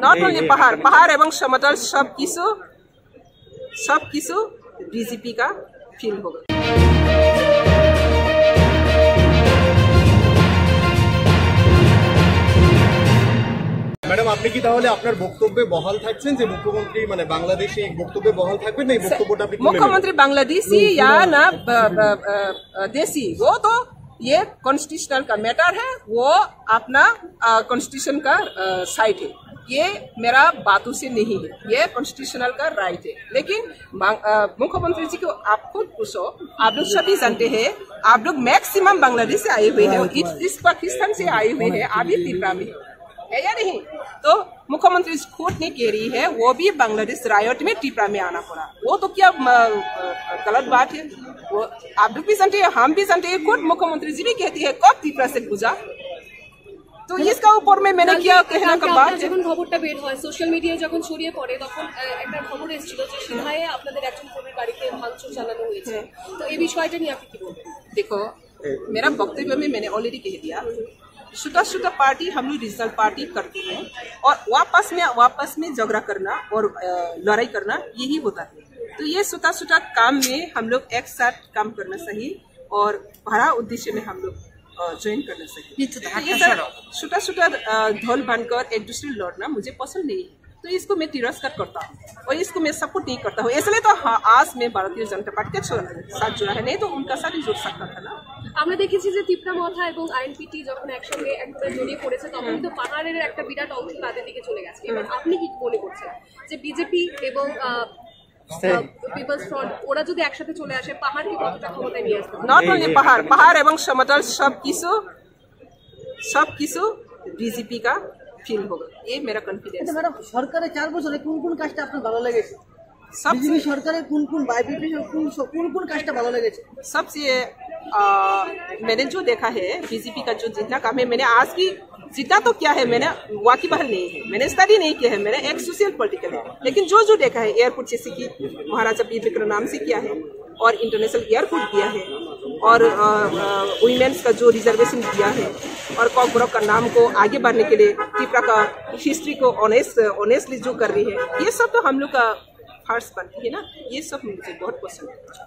Not only পাহাড় পাহাড় এবং সমতল সব কিছু সব কিছু बीजेपी का फील होगा ম্যাডাম আপনি কি তাহলে আপনার বক্তব্যে বহাল থাকছেন যে মুখ্যমন্ত্রী মানে বাংলাদেশে এই বক্তব্যে বহাল থাকবেন না এই বক্তব্যটা আপনি তুলে নেবেন? मुख्यमंत्री बांग्लादेशी या ना ब- ब- ब- देसी वो तो ये कॉन्स्टिट्यूशनल का मैटर है वो अपना कॉन्स्टिट्यूशन का साइट है ये मेरा बातों से नहीं है। ये कॉन्स्टिट्यूशनल का राइट है। लेकिन मुख्यमंत्री जी को आप खुद पूछो आप लोग सभी जानते हैं आप लोग मैक्सिमम बांग्लादेश से आए हुए हैं इस- पाकिस्तान से आए हुए हैं अभी त्रिपुरा में है। या नहीं? तो मुख्यमंत्री खुद ने कह रही है वो भी बांग्लादेश रायट में टिपरा में आना पड़ा। वो तो क्या गलत बात है? वो आप लोग भी जानते हैं हम भी जानते हैं खुद मुख्यमंत्री जी भी कहती है कब टिपरा से गुजा तो इसका ऊपर में मैंने क्या कहना का কালকে बात আপনার है যখন খবরটা বের হয় সোশ্যাল মিডিয়ায় যখন ছড়িয়ে পড়ে তখন আহ, একটা খবর এসেছিল যে সিধায়ে আপনাদের একজন কর্মীর বাড়িতে ভাঙচুর চালানো হয়েছে তো এই বিষয়টা নিয়ে আপনি কি বলবেন देखो मेरा वक्तव्य में मैंने ऑलरेडी कह दिया शुदा शुदा पार्टी हम लोग रीजनल पार्टी करते हैं और वापस में वापस में झगड़ा करना और अ, लड़ाई करना यही होता है तो ये सुता सुता काम में हम लोग एक साथ काम करना चाहिए और बड़ा उद्देश्य में हम लोग ज्वाइन करना चाहिए तो ये सब छोटा छोटा ढोल बनकर एक दूसरे लड़ना मुझे पसंद नहीं है तो इसको मैं तिरस्कार करता हूँ और इसको मैं सपोर्ट नहीं करता हूँ इसलिए तो हाँ, आज मैं भारतीय जनता पार्टी के छो- साथ जुड़ा है नहीं तो उनका साथ ही जुड़ सकता था ना আমরা দেখেছি যে তিপ্রা মথা এবং আইএনপিটি যখন একসঙ্গে একবারে জড়িয়ে পড়েছে তখন তো পাহাড়ের একটা বিরাট অংশ তাদের দিকে চলে গেছে এবার আপনি কি মনে করছেন যে বিজেপি এবং পিপলস ফ্রন্ট ওরা যদি একসাথে চলে আসে পাহাড়কে কতটা ক্ষমতায় নিয়ে আসতে পারে? নট অনলি পাহাড় পাহাড় এবং সমতল সব কিছু সব কিছু বিজেপি का ফিল होगा ये मेरा कॉन्फिडेंस আচ্ছা ম্যাডাম সরকারের চার বছরে কোন কোন কাজটা আপনার ভালো লেগেছে सब বিজেপি সরকারের কোন কোন বাইপিপি কোন কোন কোন কাজটা ভালো লেগেছে सबसे आ, मैंने जो देखा है बीजेपी का जो जितना काम है मैंने आज की जितना तो क्या है? मैंने वाकिबहल नहीं है। मैंने स्टडी नहीं किया है। मैंने एक सोशल पॉलिटिकल है। लेकिन जो जो देखा है एयरपोर्ट जैसे कि महाराजा वीर विक्रम नाम से किया है और इंटरनेशनल एयरपोर्ट किया है और वुमेन्स का जो रिजर्वेशन किया है और कॉकब्रॉक का नाम को आगे बढ़ने के लिए त्रिपुरा का हिस्ट्री को ऑनेस्ट ऑनेस्टली जो कर रही है, ये सब तो हम लोग का फ़र्स्ट बनती है ना? ये सब मुझे बहुत पसंद है।